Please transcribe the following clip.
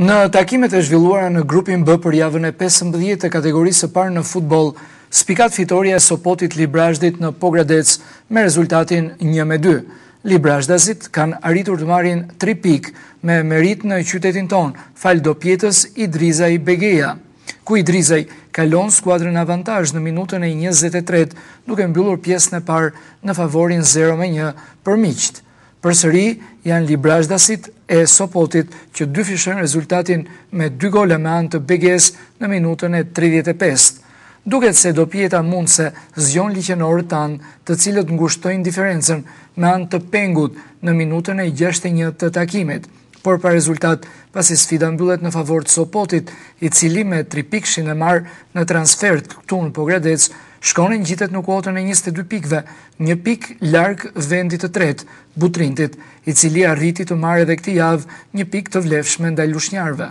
Në takimet e zhvilluara në grupin B për javën e pesëmbëdhjetë të kategorisë së parë në futboll, spikat fitorja e Sopotit Librazhdit në Pogradec me rezultatin një me dy. Librazhdasit kanë arritur të marrin tri pikë me meritë në qytetin tonë, falë dopjetës Idrizaj Begeja, ku Idrizaj kalon skuadrën avantazh në minutën e njëzet e tretë, duke mbyllur pjesën e parë në favorin zero me një për miqtë. Përsëri janë librazhdasit e Sopotit që dyfishojnë rezultatin me dy gola me anë të Begesë në minutën e tridhjetë e pestë. Duket se dopjeta mundëse zgjon liqenorët tanë të cilët ngushtojnë diferencën me anë të Pengut në minutën e gjashtëdhjetë e një të takimit. por pa rezultat, pasi sfida mbyllet në favor të Sopotit, i cili me tripikëshin e marrë në transfert këtu në Pogradec, shkon e ngjitet në kuotën e 22 pikëve, një pikë larg vendit të tretë, Butrintit, i cili arriti të marrë edhe këtë javë një pikë të vlefshme ndaj lushnjarëve.